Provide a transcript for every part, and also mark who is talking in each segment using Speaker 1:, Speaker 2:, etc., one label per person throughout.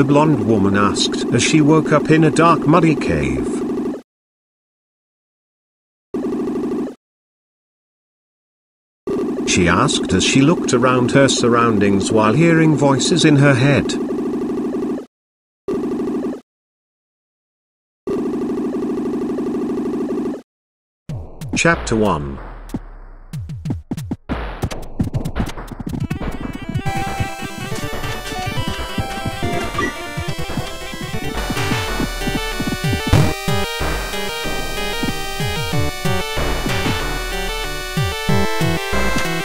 Speaker 1: The blonde woman asked as she woke up in a dark muddy cave. She asked as she looked around her surroundings while hearing voices in her head. Chapter 1 Música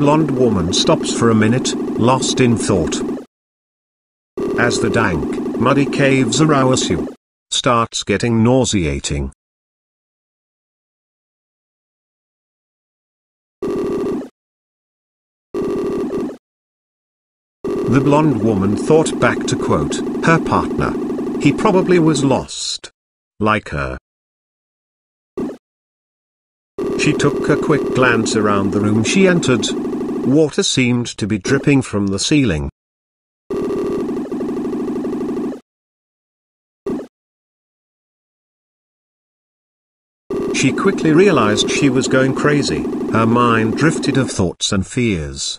Speaker 1: blonde woman stops for a minute, lost in thought. As the dank, muddy caves arouse you, starts getting nauseating. The blonde woman thought back to Quote her partner. He probably was lost. Like her. She took a quick glance around the room she entered. Water seemed to be dripping from the ceiling. She quickly realized she was going crazy, her mind drifted of thoughts and fears.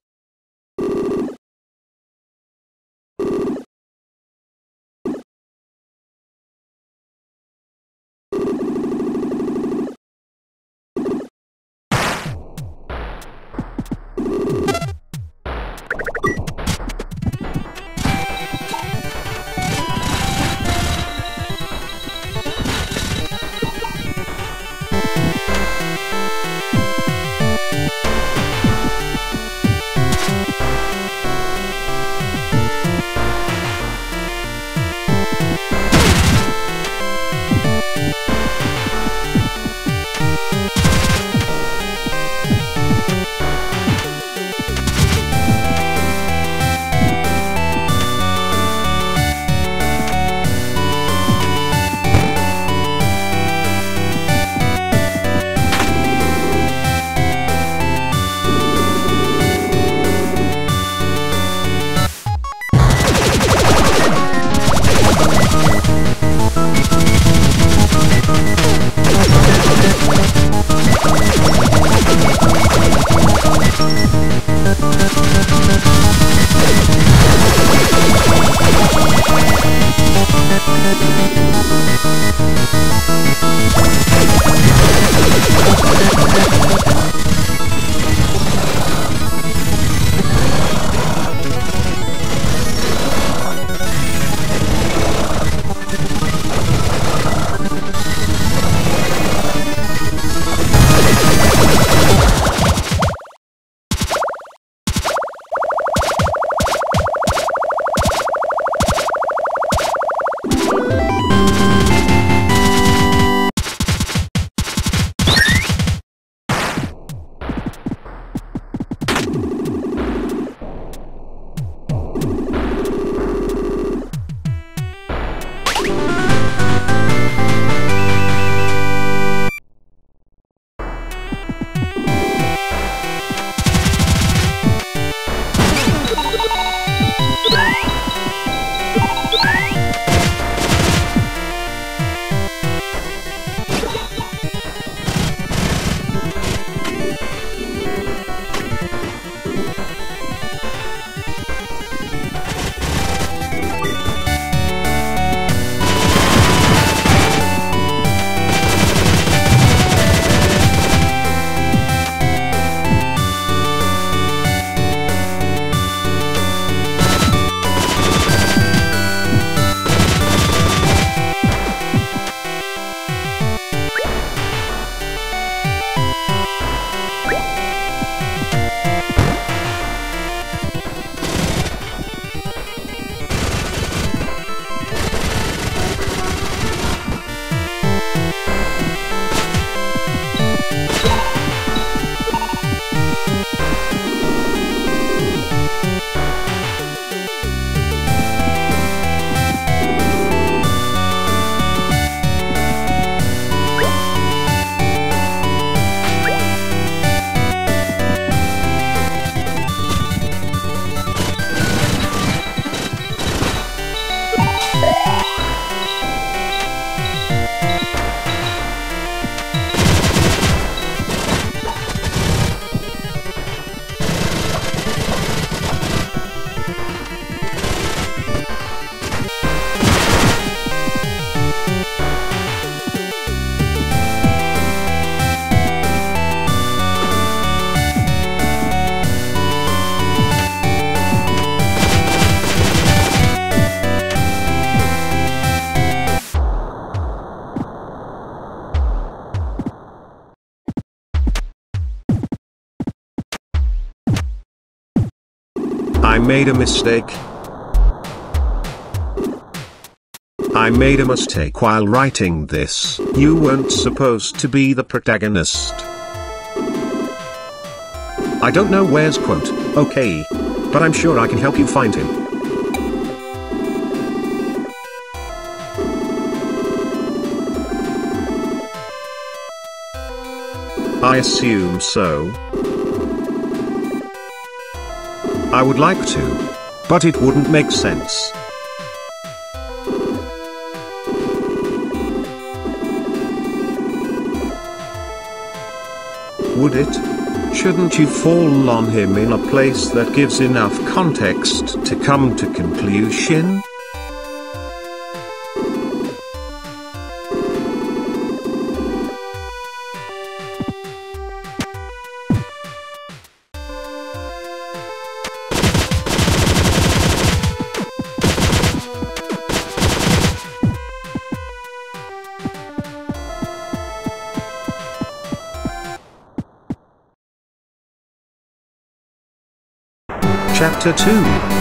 Speaker 1: Made a mistake. I made a mistake while writing this. You weren't supposed to be the protagonist. I don't know where's Quote, okay. But I'm sure I can help you find him. I assume so. I would like to. But it wouldn't make sense. Would it? Shouldn't you fall on him in a place that gives enough context to come to conclusion? Chapter 2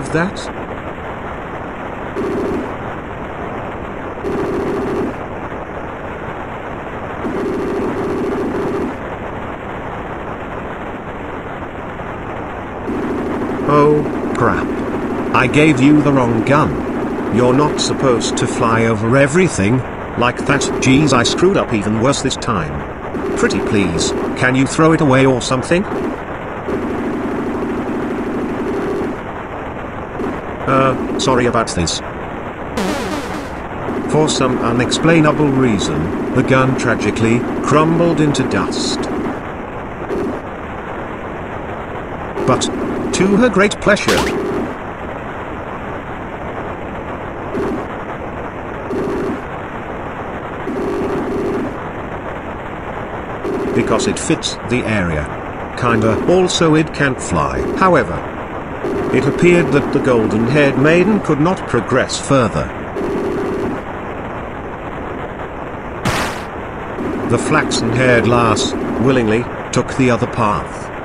Speaker 1: have that? Oh, crap. I gave you the wrong gun. You're not supposed to fly over everything, like that. Geez, I screwed up even worse this time. Pretty please, can you throw it away or something? Uh, sorry about this. For some unexplainable reason, the gun tragically crumbled into dust. But, to her great pleasure, because it fits the area. Kinda. Also it can't fly. However, it appeared that the golden-haired maiden could not progress further. The flaxen-haired lass, willingly, took the other path.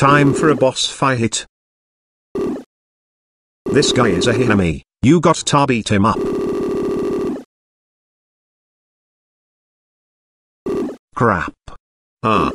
Speaker 1: Time for a boss fight. This guy is a enemy. You got to beat him up. Crap. Ah.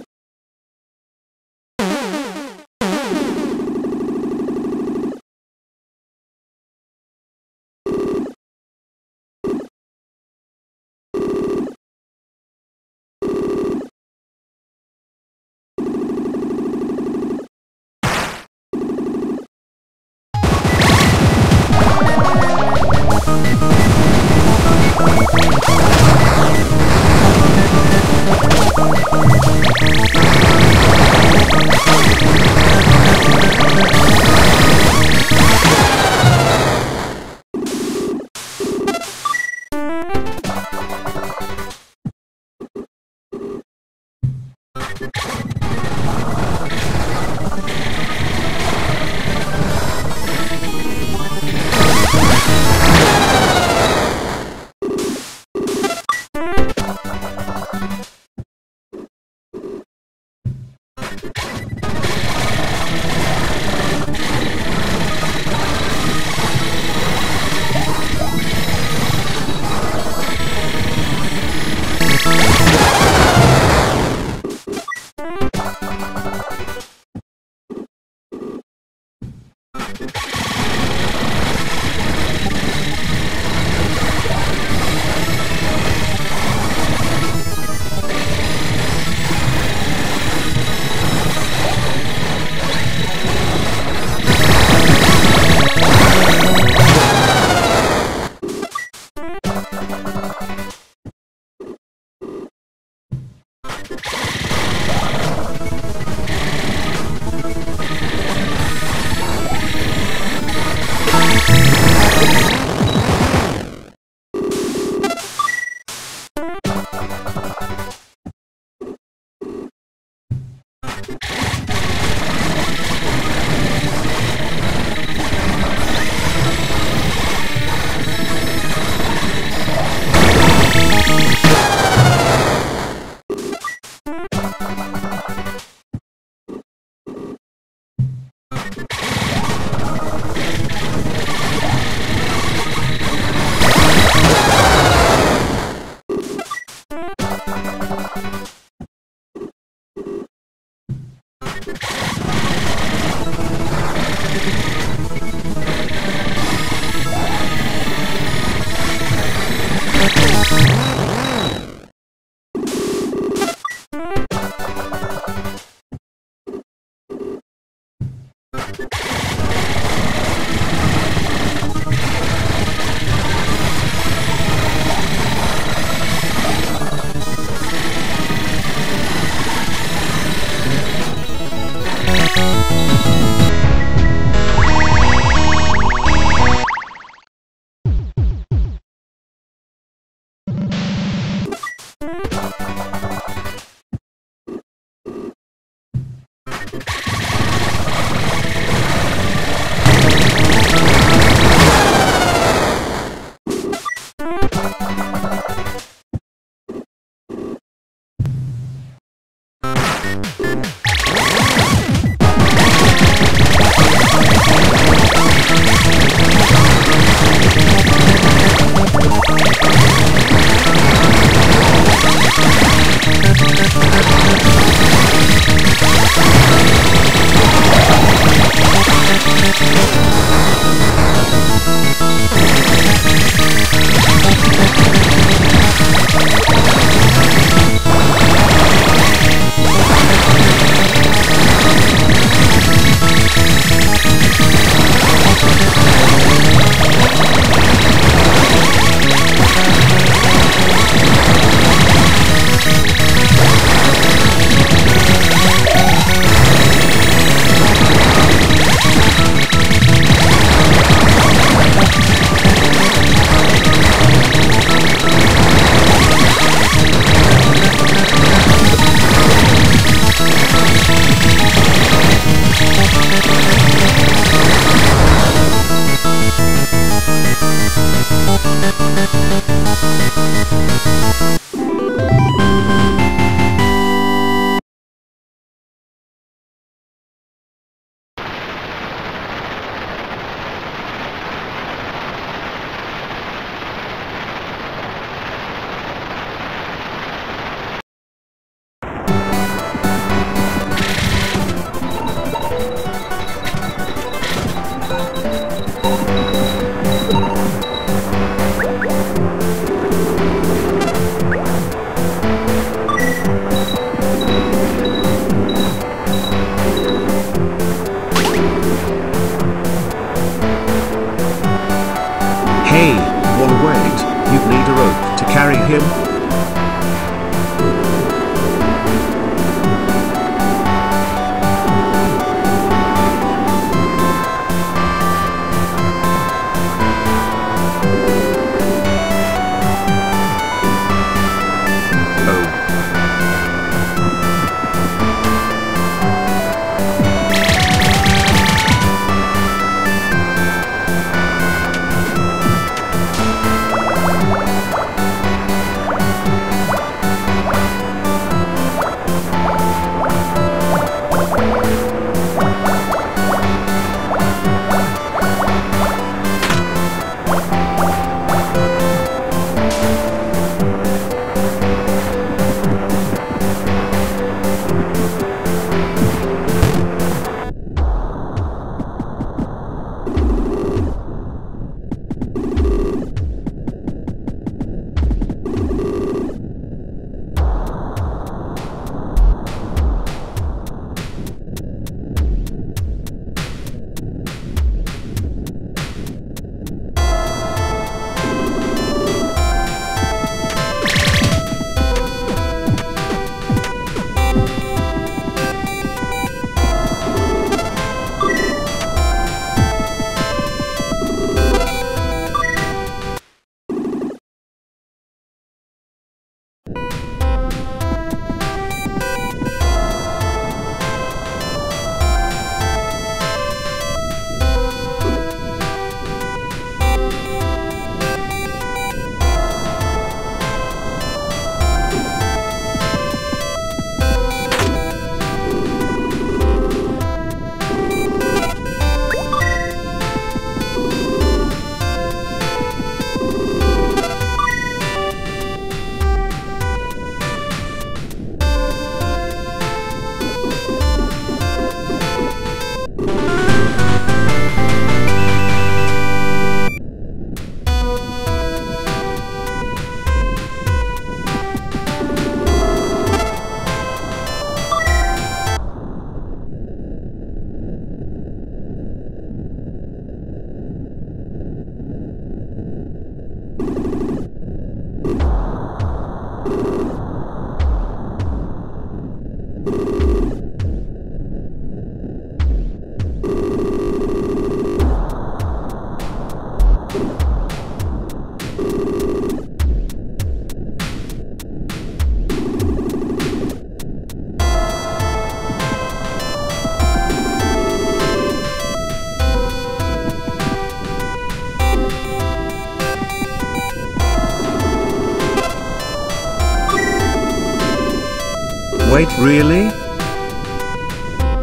Speaker 1: Really?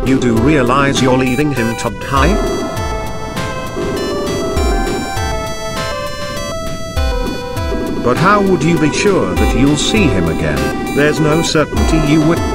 Speaker 1: You do realize you're leaving him to die? But how would you be sure that you'll see him again? There's no certainty you will.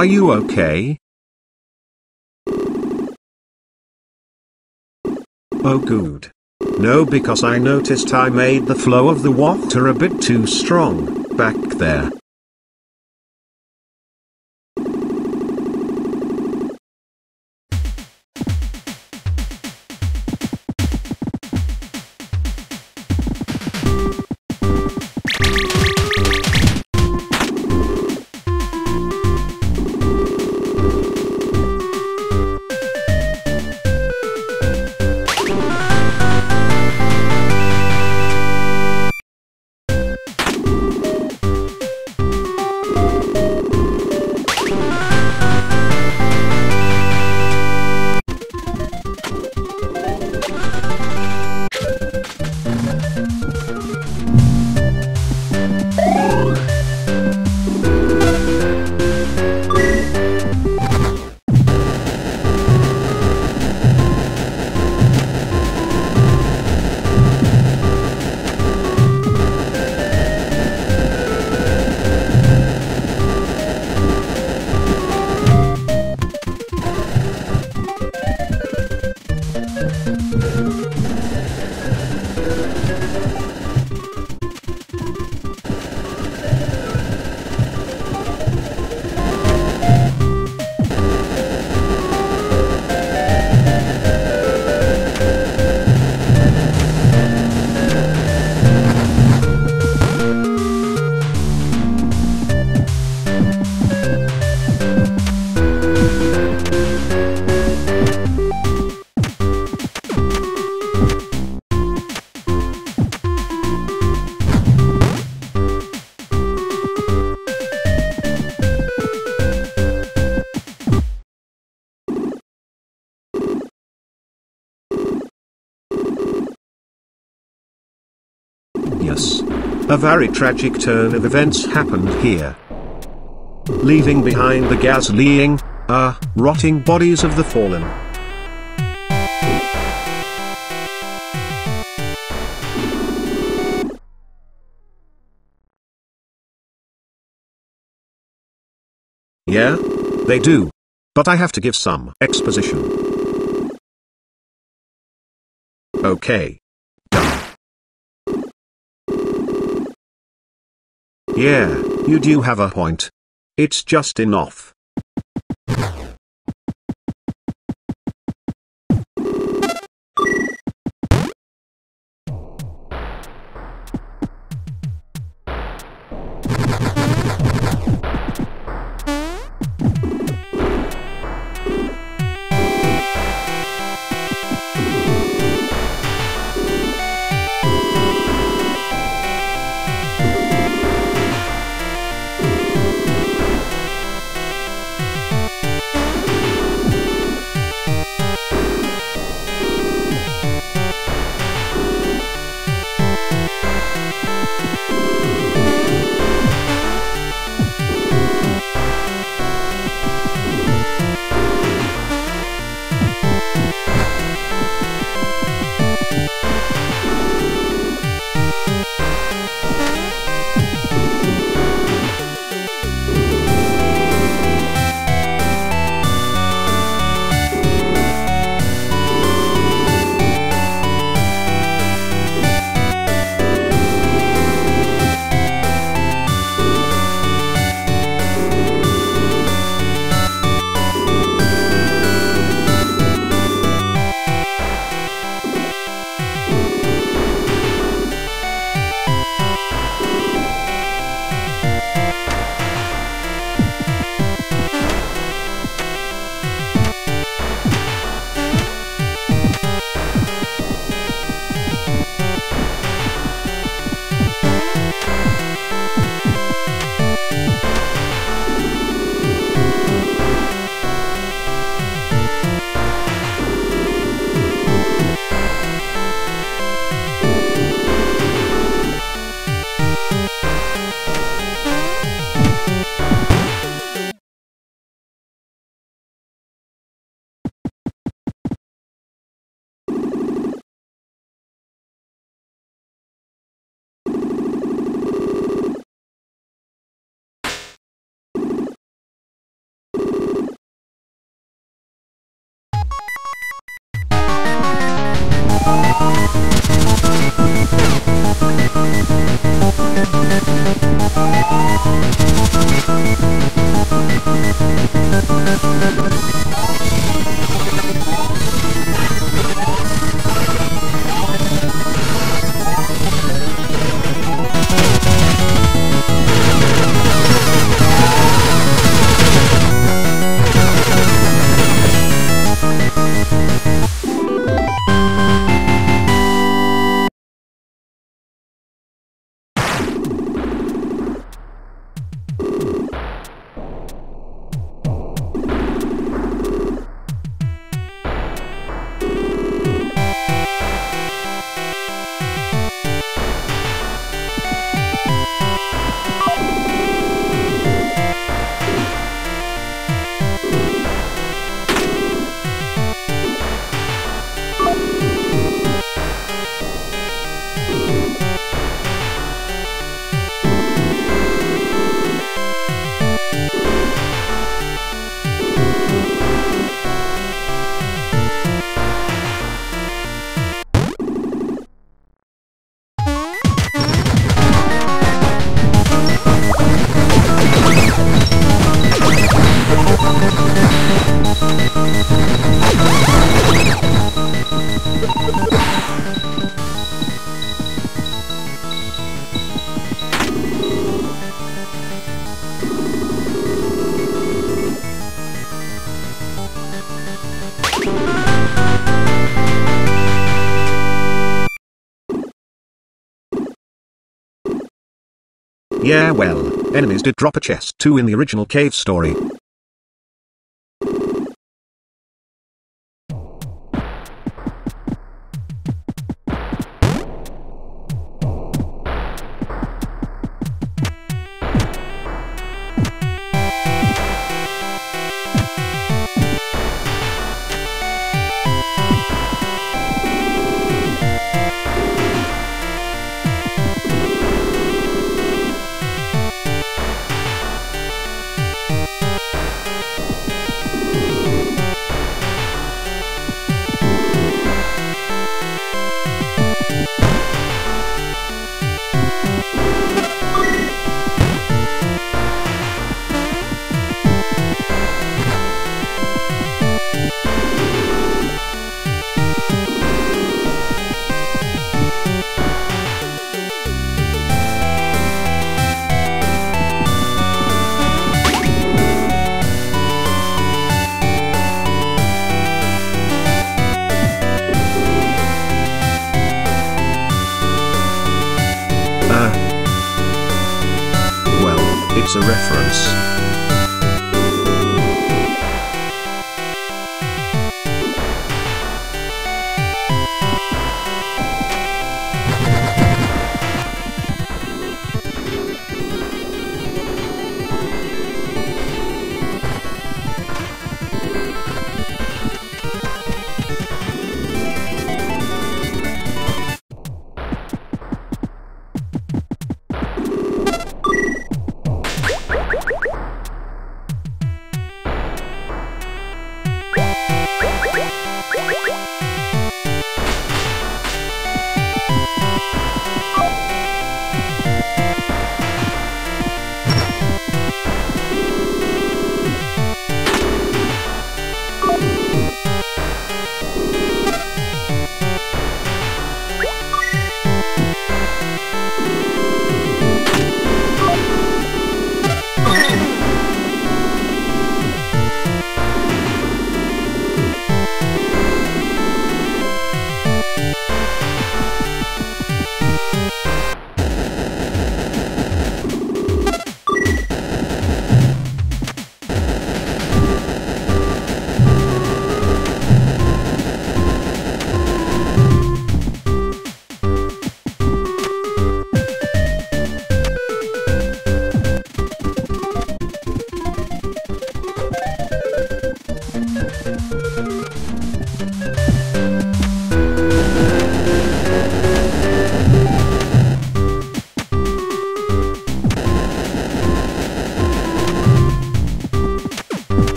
Speaker 1: Are you okay? Oh good. No because I noticed I made the flow of the water a bit too strong, back there. A very tragic turn of events happened here. Leaving behind the gazlying, uh, rotting bodies of the fallen. Yeah? They do. But I have to give some exposition. Okay. Yeah, you do have a point. It's just enough. Yeah well, enemies did drop a chest too in the original cave story.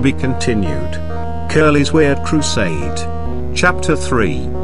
Speaker 1: To be continued. Curly's Weird Crusade. Chapter 3